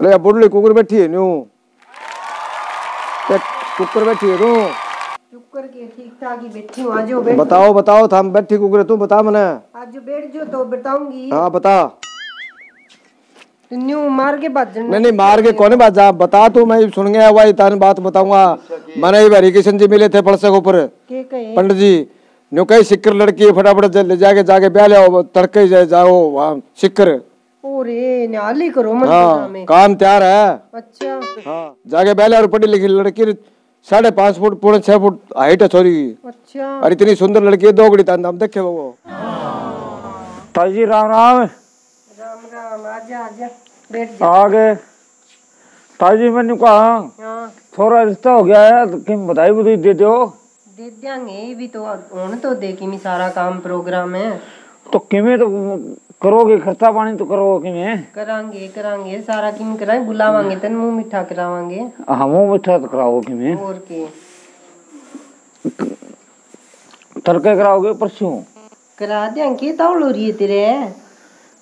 अरे यार बुढ़ली कुकर बैठी है न्यू कुकर बैठी है तू चुप करके ठीक ठाक ही बैठी हूँ आज बैठ। बताओ बताओ थाम बैठी कुकर तू बता मने। आज बैठ जो तो बताऊँगी। हाँ बता। तो न्यू मार के बाद नहीं नहीं मार के कौन बात जा बता तू मैं सुन गया वही तान बात बताऊँगा। मैंने हरी किशन जी मिले थे पड़से के ऊपर। के कहे? पंडित जी न्यू कई सिक्कर लड़की फटाफट ले जाके जाके ब्याह ले आओ तड़के जाओ वहाँ सिक्कर। करो हाँ काम तैयार है। अच्छा। हाँ जाके ब्याह ले और पढ़ी लिखी लड़की साढ़े पाँच फुट पौने छह फुट हाइट है छोरी की अच्छा। और इतनी सुंदर लड़की है दो घड़ी तान देखे वो। ताई जी राम राम। राम राम आजा आजा बैठ जा। आ गए। ताई जी मैंने कहा हाँ। थोड़ा रिश्ता हो गया है तो किम बताई बुधाई दे दो। दे देंगे भी तो होने तो दे कि सारा काम प्रोग्राम है। तो किमें तो करोगे? खर्चा पानी तो करोगे किमें? करांगे करांगे। सारा किम कराए? बुलावांगे तन मुँह मिठा करावांगे। हम बैठा तो कराओ किमें? और के? तड़के कराओगे परसों? करा देंगे तावल हो रही है तेरे।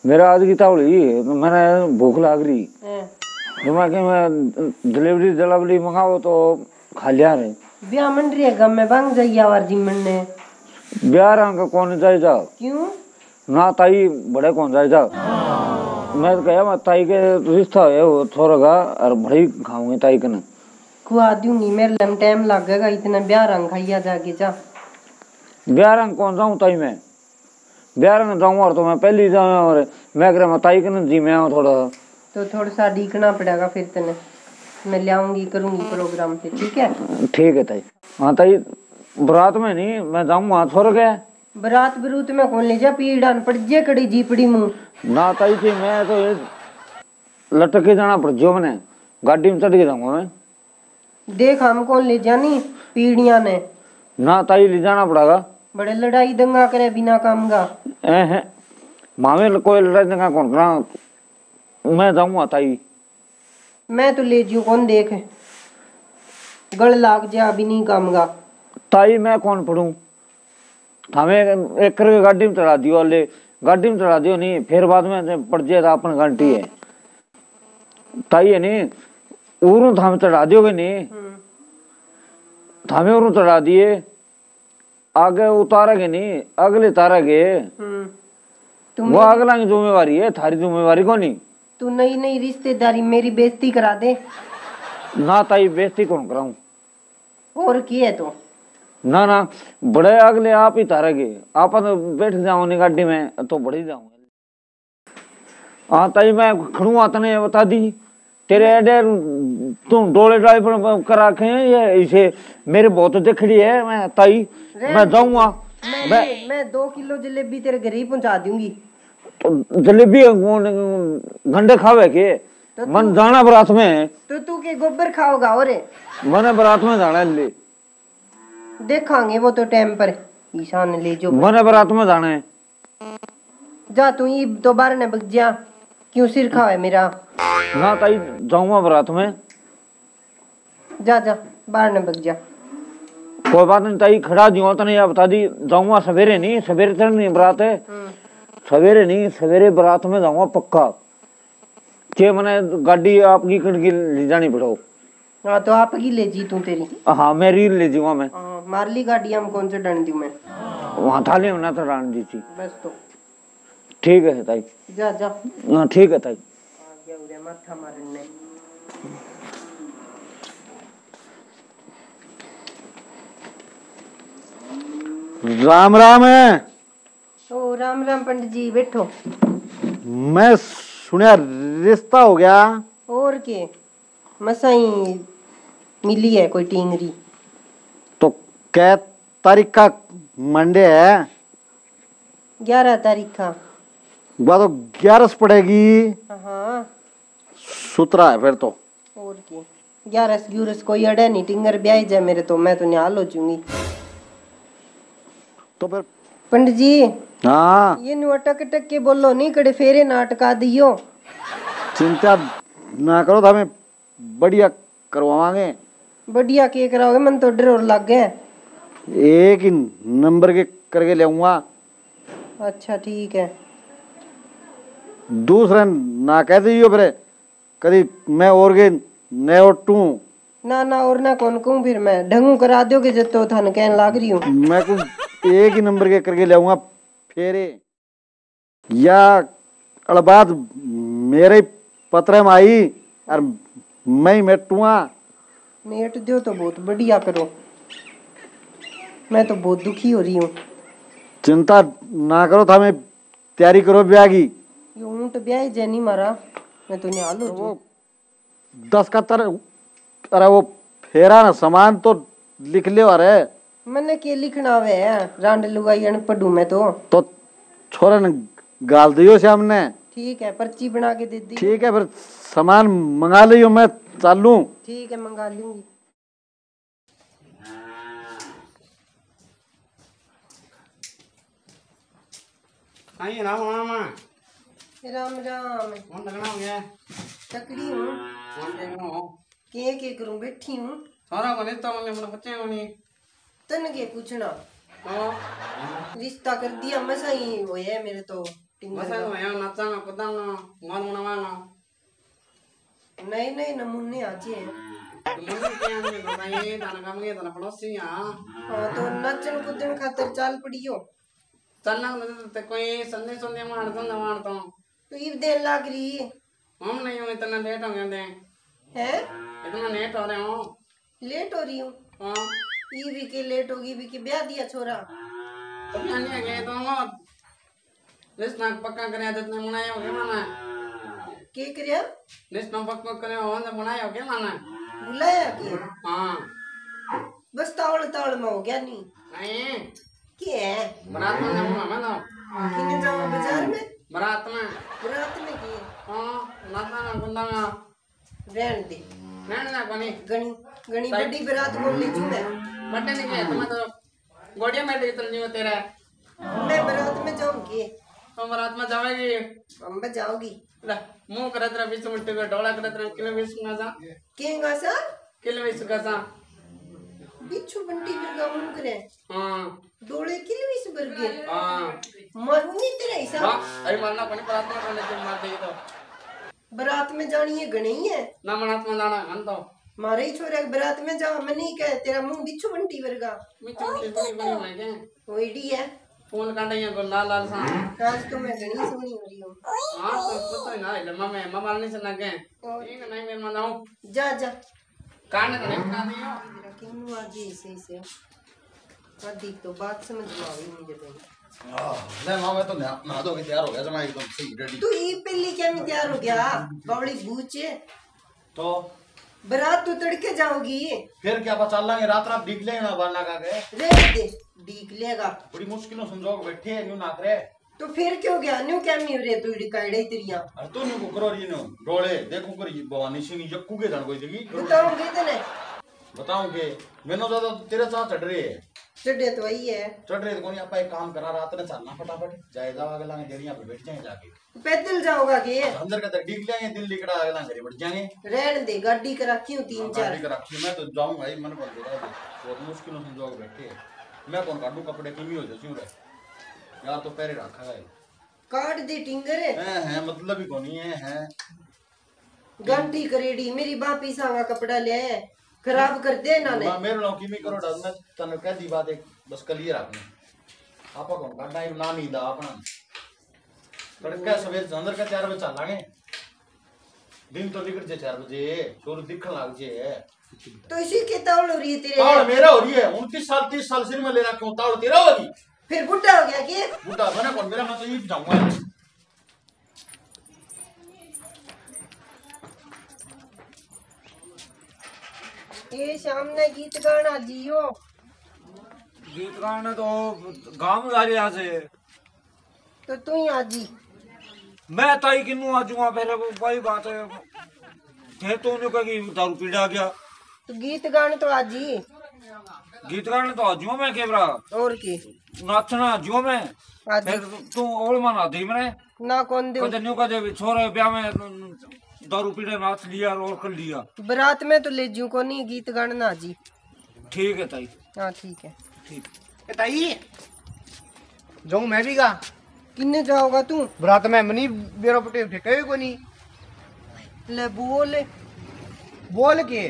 मेरा आज की तावली मैंने भूख लाग रही। हैं। तो मैं कि मैं डिलीवरी डिलीवरी मंगाओ तो खा लिया रे ब्याह मंड रही है गम में? बांग जाइए आवार जिमन ने ब्याह रंग का कौन जाए जाओ क्यों? ना ताई बड़े कौन जाए जाओ मैं तो कहा मैं ताई के रिश्ता है वो थोड़ा गा और बड़ी खाऊँगी ताई कने खुआ दूँगी मेरे लम टाइम लगेगा इतना ब्याह रंग खाइया जाके जा ब्याह रंग कौन जाऊँ ताई मैं ब्याह रंग जाऊँ और तो मैं पहली जाऊँ और मैं कह मैं ताई कने जी मैं आऊँ थोड़ा तो थोड़ा सा डीकना पड़ेगा फिर तने मैं ले आऊँगी करूँगी प्रोग्राम पे ठीक है ठीक है ताई हाँ ताई बरात में नहीं मैं जाऊँ वहाँ छोड़ गया बरात बरूत में कौन ले जा पीड़ान पड़ जे कड़ी जीपड़ी मुँह ना ताई थी मैं तो ये लटक के जाना पड़ जो मैंने गाड़ी में चढ़ के जाऊँगा मैं देख हम कौन ले जानी पीड़िया ने ना ताई ले जाना पड़ेगा बड़े लड़ाई दंगा करे बिना काम का मामे कोई लड़ाई दंगा कौन करा मैं जाऊँगा ताई मैं तो ले जियो कौन देख गल लाग जा अभी नहीं काम का ताई मैं कौन पढ़ूं हमें एक करके गाड़ी में चढ़ा दियो ले गाड़ी में चढ़ा दियो नहीं फिर बाद में पड़ जाए तो अपन घंटी है। ताई है नहीं उरू थामे चढ़ा दियोगे नहीं। थामे उरू चढ़ा दिए आगे उतारेगे नहीं अगले तारेगे। हम्म। वो अगला की जिम्मेवारी है थारी जिम्मेवारी को नहीं तू नई नई रिश्तेदारी मेरी बेइज्जती करा दे। ना ताई बेइज्जती कौन कराऊं? और की है तू तो? ना ना बड़े अगले आप ही तारेगे। आप तो बैठ जाओ गाड़ी में तो बढ़ी जाऊँगा हाँ ताई मैं खड़ू आतने बता दी। तेरे एडे तुम डोले ड्राइवर करा के ये इसे मेरे बहुत देखड़ी है मैं ताई मैं जाऊँगा। मैं मैं मैं दो किलो जलेबी तेरे घर ही पहुँचा दूँगी। तो जलेबी घंटे खावे के? तो मन जाना बरात में। तो तू के गोबर खाओगा और? मैंने बरात में जाना है ले। देखांगे वो तो टाइम पर। ईशान ले जो। मैंने बरात में जाना है। जा तू ये दोबारा न बग जा। क्यों सिर खावे मेरा? ना ताई जाऊँगा बरात में। जा जा बाहर न बग जा। कोई बात नहीं ताई खड़ा दियो तो नहीं बता दी जाऊँगा सवेरे नहीं सवेरे तक नहीं बरात है। सवेरे नहीं सवेरे बरात में जाऊँगा पक्का। के मैंने गाड़ी आपकी कड़की ले जानी पड़ो। हाँ तो आप की ले जी तू तेरी। हाँ मेरी ले जाऊँगा मैं। हाँ, मार ली गाड़ी हम कौन से डंड दूँ मैं? वहाँ थाली में ना तो रान जी थी। बस तो। ठीक है ताई। जा जा। हाँ ठीक है ताई। आ गया उरे माथा मारने। राम राम है। ओ राम राम पंडित जी बैठो। मैं सुनिया रिश्ता हो गया। और के? मसाई मिली है कोई टींगरी? कै तारीख का मंडे है। ग्यारह तारीख। का वह तो ग्यारह से पड़ेगी। हाँ। सुतरा है फिर तो। और के। ग्यारह ग्यूरस कोई अड़े नहीं टिंगर ब्याह जाए मेरे तो मैं तो निहाल हो तो फिर पंडित जी हाँ। ये नु अटक अटक के बोलो नहीं कड़े फेरे नाटका दियो। चिंता ना करो तो हमें बढ़िया करवावांगे। बढ़िया के कराओगे मन तो डर और लग गए एक ही नंबर के करके ले आऊँगा अच्छा ठीक है। दूसरा ना कह दियो फिर। कभी मैं और के नए उठूं ना ना और ना कौन कहूँ फिर मैं? ढंगू करा दोगे जब तो थाने कहने लाग रही हूँ। मैं को एक ही नंबर के करके लाऊँगा फेरे। या अड़बात मेरे पत्र में आई और मैं मेटूँगा। मेट दो तो बहुत बढ़िया करो। मैं तो बहुत दुखी हो रही हूँ। चिंता ना करो था मैं तैयारी करो ब्याह की। ये ऊँट ब्याह जैनी मारा। मैं तो निहाल हो वो दस का तर अरे वो फेरा ना सामान तो लिख ले अरे। मैंने के लिखना वे रांड लुगाई अनपढ़ू मैं तो। तो छोरे ने गाल दियो से हमने ठीक है पर्ची बना के दे दी। ठीक है फिर सामान मंगा लियो मैं चालू। ठीक है मंगा लूँगी। आई राम राम राम राम। कौन लगना हो गया? तकड़ी हूँ। कौन देखना हो? के के करूँ बैठी हूँ। सारा बने तो मैंने बच्चे नहीं। तन के पूछना। तो? रिश्ता कर दिया मसा ही वो है मेरे तो मसा। को। नाचा ना कुदा ना मन मनावा ना नए नए नमूने आजे हैं यहाँ हाँ तो नचन कूदन खातर चाल पड़ियो तो कोई संदेश संदेश मार तो ना मार तो तो ईब देन लाग रही हम नहीं हो इतना लेट हो गए है? इतना लेट हो रहे हो। लेट हो रही हूँ। हाँ। ई भी के लेट होगी भी के ब्याह दिया छोरा। तो क्या नहीं गए तो हम ना पक्का करे जितने मुनाए हो गए माना। के लिस्ट ना पक्का करे हो ना मुनाए हो गए माना। बुलाया के? हाँ। बस तावड़ तावड़ में हो गया नहीं नहीं। के है बरात में जाऊँगा मैं तो किने जाओ बाज़ार में बरात में की हाँ नाता ना गुंदा में रहन दे नहीं ना कोनी गणी गणी बड़ी बारात बोल ली मैं बटे नहीं गए तुम्हें तो गोड़िया में डी चल नहीं तेरा मैं बारात में जाऊँगी तो बरात में जाएगी अम्बा जाओगी ले मुँह करे तेरा बीस मिनट का डोला करे तेरा किलो बीस का सा केंगा सा किलो बीस का सा बिच्छू बंटी बिरगा मुँह करे हाँ डोले किलवीस बरगे हाँ. मरूँगी तेरा हिसाब हाँ अरे मारना कोनी बरात में करने के मार देगी तो. बारात में जानी है गणी है. ना मनात में जाना हम तो. मारे ही छोरे के बारात में जाओ मैं नहीं कहे तेरा मुँह बिच्छू बंटी वर्गा. मैं चुपके बनी मैं के वो इडी है? फ़ोन काटे ये गोल लाल लाल सा. आज तो मैं गणी सोनी हो रही हूँ. हाँ तो पता ही ना ले मम्मी मम्मा नहीं से लगे ठीक है नहीं मैं मनाऊं जा जा. कान तो नहीं बना दियो किन्नू आज ऐसे से अधिक तो बात समझ में मुझे तो। ले माँ मैं तो नहा नहा धो के तैयार हो गया जमा एकदम सही रेडी तू ई पहली क्या में तैयार हो गया? बावड़ी बूचे। तो? बारात तो तड़के जाओगी फिर क्या रात रात बारना का के। रह दे डीक लेगा। बड़ी मुश्किलों समझो बैठे हैं न्यू नाक रे। तो फिर क्यों गया? न्यू क्या मी रे तू इडी काइडे तेरिया? अरे तू न्यू को करो री नो डोले देखो कर ये भवानी सिंह यक्कू के धन कोई जगी बताऊँगी तेने। बताऊँ के मैंने ज़्यादा तेरे साथ चढ़ रही है। चढ़े तो वही है। चढ़ तो कोनी आपा एक काम करा रात ने चलना फटाफट। जाए जाओ अगला लांगे देरिया पे बैठ जाए जाके। पैदल जाओगा के। अंदर के दिख दिल्ली कड़ा अगला घरे बैठ जाएँगे रहन दे गाड़ी करा क्यों तीन चार। गाड़ी मैं तो जाऊँगा ही मन हो रहा है। बहुत मुश्किलों समझो के बैठे। मैं कौन काटू कपड़े की हो रे यार तो पैरे रखा है। काट दे टिंगर। हैं हैं मतलब ही कोनी है हैं। घंटी करेड़ी मेरी बापी सांगा कपड़ा ले खराब कर दे ना ने मेरे लो की मी करो डर मैं तने कह दी बात एक बस कलियर आपने आपा कौन काटना है ना नहीं दा अपना तड़का सवेर अंदर का चार बजे चलांगे दिन तो निकल जे चार बजे सूरज दिखन लग जे तो इसी के तावड़ हो रही है तेरे ताड़ मेरा हो रही है उनतीस साल तीस साल सिर में ले रखा हूँ ताड़ तेरा होगी फिर बुढ़ा हो गया के बूढ़ा बना कौन मेरा मैं तो ये जाऊँगा ये शाम ने गीत गाना जियो। गीत गाने तो गाँव जा रही से तो तू ही आजी। मैं ताई किन्नू आ जाऊँगा पहले वही बात है। थे तो उन्हें कहा कि दारू पीड़ा गया। तो गीत गाने तो आजी। गीत गाने तो आ मैं केवरा। और की। नाचना आ मैं। फिर तू ओल मना दी मैंने। ना कौन दे कदे न्यू कदे छोरे ब्याह में दारू पीड़े नाच लिया और कर लिया। बारात में तो ले जू को नहीं गीत गाना ना आजी ठीक है ताई। हाँ ठीक है। ठीक। ताई जाऊँ मैं भी गा? किन्ने जाओगा तू? बरात में मनी बेरो पटे ठेके को नहीं। ले बोल। बोल के?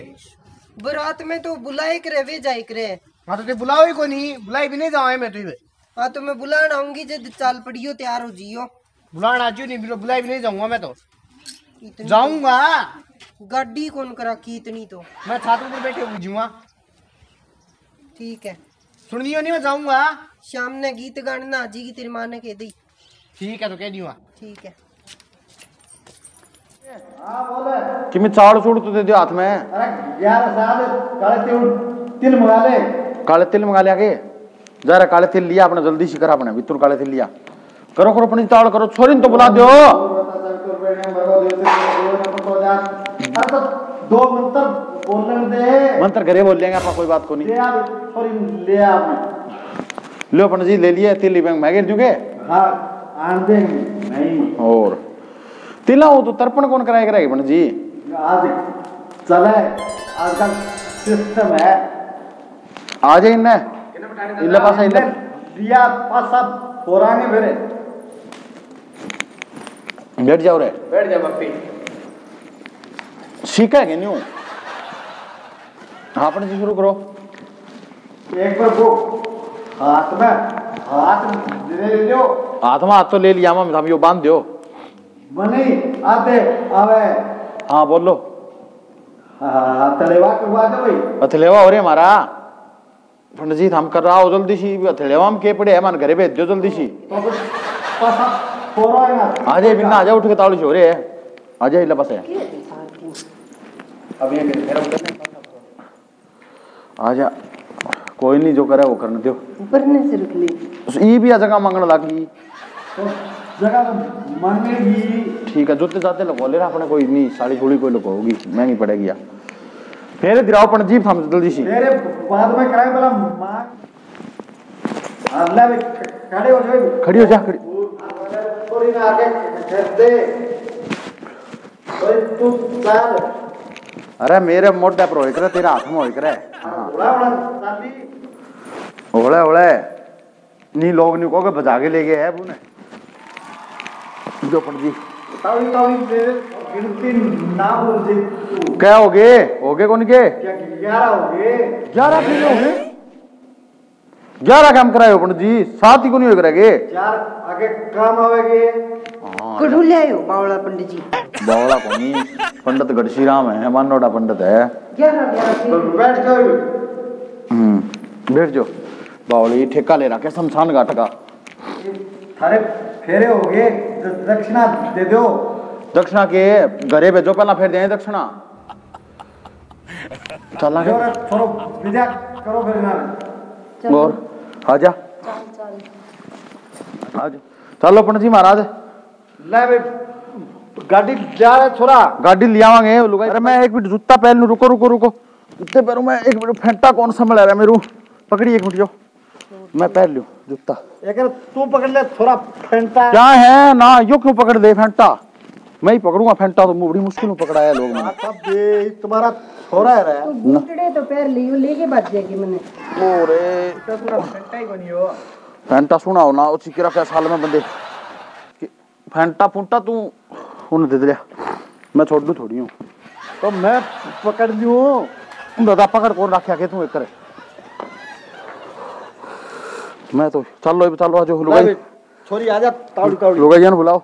बारात में तो बुलाए करे वे जाए करे। हाँ तो ते बुलाओ ही को नहीं बुलाई भी नहीं जाओ मैं तुझे। हाँ तो मैं बुलाने आऊँगी जब चाल पड़ियो तैयार हो जियो। बुलाना आज नहीं बुला- बुलाई भी नहीं जाऊँगा मैं तो। जाऊँगा। गाड़ी कौन करा की इतनी तो? मैं छात्र पर बैठे बुझूँगा ठीक है। सुनियो नहीं मैं जाऊँगा। शाम ने गीत गाने ना जी की तेरी माँ ने कह दी। ठीक है तो कह दियो। ठीक है। कि मैं चावल चूड़ तो दे दियो हाथ में? साल काले तिल तिल मंगा ले। काले तिल मंगा लिया के जरा काले तिल लिया अपने जल्दी से करा अपने बितुर काले तिल लिया। करो करो अपनी चाड़ करो। छोरी ने तो बुला दो अरे तो दो मंत्र बोलने दे। मंत्र घरे बोल लेंगे आपका कोई बात को नहीं। ले आ सॉरी ले आ आपने लो अपन जी ले लिया तिल बैंक मैं गिर दूँगे हाँ आन नहीं। और तिला हो तो तर्पण कौन कराएगा रहेगा अपन जी? आज चले आजकल सिस्टम है। आ जाए इन्ने इल्ला पासा इल्ला दिया पासा फोरांगे फिर बैठ जाओ रे। बैठ जा पप्पी सीखा है नहीं? हाँ अपन जी शुरू करो। एक बार वो हाथ में हाथ दे लियो। हाथ में हाथ तो ले लिया हम हम यो बाँध दो मनी आते आवे। हाँ बोलो। हाँ तलेवा करवा दे भाई। हथेलेवा हो रे हमारा। पंडित जी हम कर रहा हो जल्दी सी। हथेलेवा हम के पड़े है मान घरे भेज दो जल्दी सी। तो फोरांगा बिन्ना आ उठ के तावड़ी हो रे। आ जाए इल्ला पास। है अब ये मेरा आ जा कोई नहीं जो करे वो करने दो। ऊपर ने से रुक ले। ई भी आ जगह मांगने लगी तो जगह तो मांगेगी। ठीक है जूते जाते लगो ले रहा अपने कोई नहीं साड़ी छोड़ी कोई लगोगी महँगी पड़ेगी यार। फिर दिराओ जी हम जल्दी सी। मेरे बाद में कराए पहला माँ अल्लाह खड़े हो जाए खड़ी हो जा खड़ी। थोड़ी ना आगे कर दे कोई तू चाल। अरे मेरे मोटे पर होई करे तेरा हाथ में होई करे। बड़ा बड़ा शादी ओले ओले। नी लोग नी को बजा के ले गए है बुने? जो पंडित। जी तावी तावी दे गिनती ना बोल दे तू। क्या हो गए? हो गए कौन के? क्या ग्यारह हो गए? ग्यारह किलो हो? गए ग्यारह काम कराए हो पंडित जी सात ही को नहीं हो करेगे? चार आगे काम आवेगे। कड़ू ले आयो बावड़ा पंडित जी। बावला कोनी पंडित गढ़शी राम है मानोड़ा पंडित है। तो बैठ जाओ। हम्म बैठ जाओ। बावली ठेका ले रखा शमशान घाट का। थारे फेरे हो गए दक्षिणा दे दो। दक्षिणा के घरे भेजो पहला फिर दें दक्षिणा। चला जो रे थोड़ा विदा करो फिर ना और आजा आजा चलो पंडित जी। महाराज ले भाई गाड़ी जा रहा छोरा गाड़ी ले आवांगे लुगाई अरे मैं एक मिनट जूता पहन लूँ रुको रुको रुको जूते पहनूं मैं एक मिनट फेंटा कौन सा मिला रहा है मेरू पकड़ी एक मिनट जो मैं पहन लूँ जूता एक तू पकड़ ले थोड़ा फेंटा क्या है ना यो क्यों पकड़ दे फेंटा मैं ही पकड़ूँगा फेंटा तो बड़ी मुश्किल में पकड़ाया लोग मैंने। ये तुम्हारा छोरा है रे। बूटड़े तो पैर लियो लेके बच जाएगी मैंने। ओरे तो फेंटा ही बनी हो। फैंटा सुनाओ ना उसी के रखा साल में बंदे। फैंटा फूंटा तू उन्हें दे दिया मैं छोड़ दूँ थोड़ी हूँ। तो मैं पकड़ दूँ दादा पकड़ कौन रखा के तू एक करे। मैं तो चल लो चलो आज लुगाई छोरी आजा तावड़ी तावड़ी लुगाई जान बुलाओ।